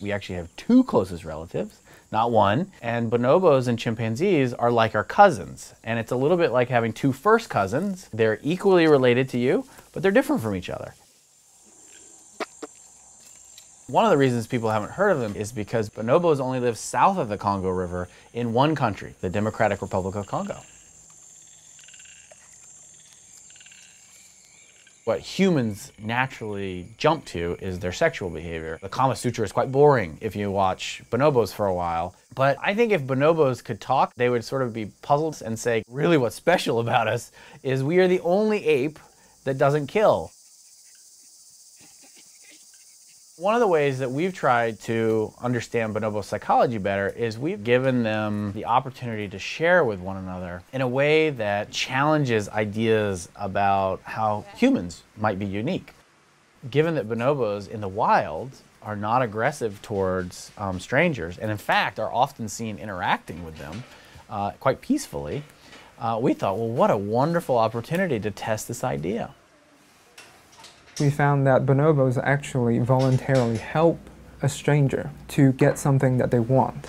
We actually have two closest relatives, not one. And bonobos and chimpanzees are like our cousins. And it's a little bit like having two first cousins. They're equally related to you, but they're different from each other. One of the reasons people haven't heard of them is because bonobos only live south of the Congo River in one country, the Democratic Republic of Congo. What humans naturally jump to is their sexual behavior. The Kama Sutra is quite boring if you watch bonobos for a while. But I think if bonobos could talk, they would sort of be puzzled and say, really what's special about us is we are the only ape that doesn't kill. One of the ways that we've tried to understand bonobo psychology better is we've given them the opportunity to share with one another in a way that challenges ideas about how humans might be unique. Given that bonobos in the wild are not aggressive towards um, strangers and in fact are often seen interacting with them uh, quite peacefully, uh, we thought, well, what a wonderful opportunity to test this idea we found that bonobos actually voluntarily help a stranger to get something that they want.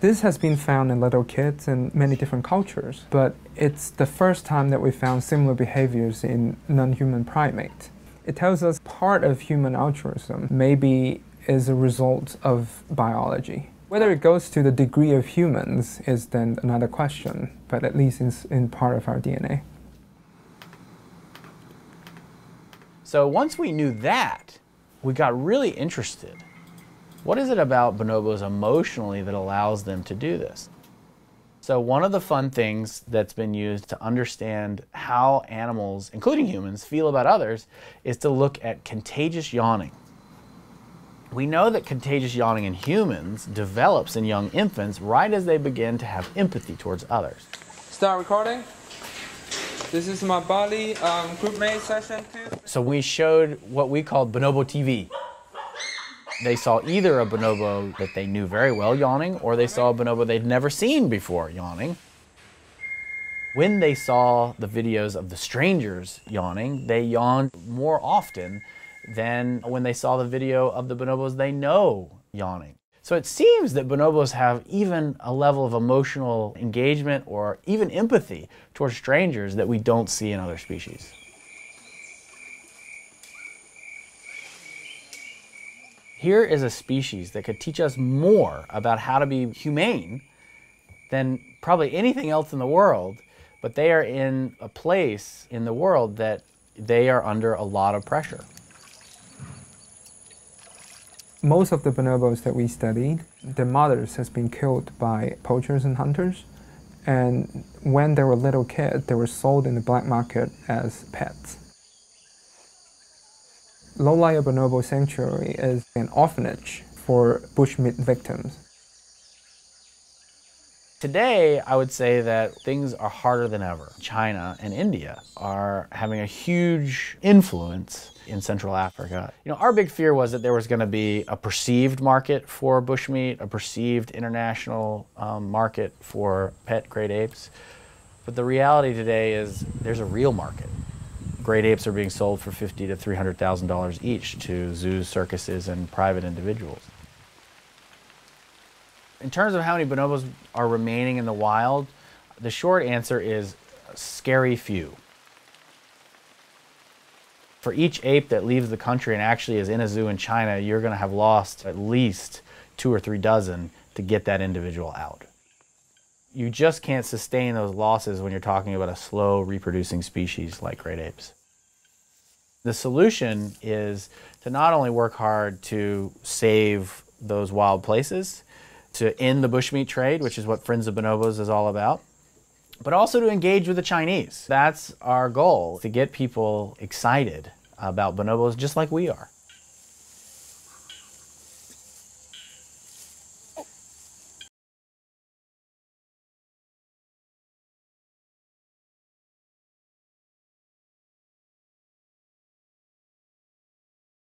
This has been found in little kids in many different cultures, but it's the first time that we found similar behaviors in non-human primates. It tells us part of human altruism maybe is a result of biology. Whether it goes to the degree of humans is then another question, but at least it's in part of our DNA. So once we knew that, we got really interested. What is it about bonobos emotionally that allows them to do this? So one of the fun things that's been used to understand how animals, including humans, feel about others is to look at contagious yawning. We know that contagious yawning in humans develops in young infants right as they begin to have empathy towards others. Start recording. This is my Bali um, group mate session too. So we showed what we called bonobo TV. They saw either a bonobo that they knew very well yawning, or they saw a bonobo they'd never seen before yawning. When they saw the videos of the strangers yawning, they yawned more often than when they saw the video of the bonobos they know yawning. So it seems that bonobos have even a level of emotional engagement or even empathy towards strangers that we don't see in other species. Here is a species that could teach us more about how to be humane than probably anything else in the world, but they are in a place in the world that they are under a lot of pressure most of the bonobos that we studied, their mothers has been killed by poachers and hunters. And when they were little kids, they were sold in the black market as pets. Lola ya Bonobo Sanctuary is an orphanage for bushmeat victims. Today, I would say that things are harder than ever. China and India are having a huge influence in Central Africa. You know, our big fear was that there was going to be a perceived market for bushmeat, a perceived international um, market for pet great apes. But the reality today is there's a real market. Great apes are being sold for fifty to three hundred thousand dollars each to zoos, circuses, and private individuals. In terms of how many bonobos are remaining in the wild, the short answer is scary few for each ape that leaves the country and actually is in a zoo in China, you're going to have lost at least two or three dozen to get that individual out. You just can't sustain those losses when you're talking about a slow reproducing species like great apes. The solution is to not only work hard to save those wild places, to end the bushmeat trade, which is what Friends of Bonobos is all about, but also to engage with the Chinese. That's our goal, to get people excited about bonobos just like we are.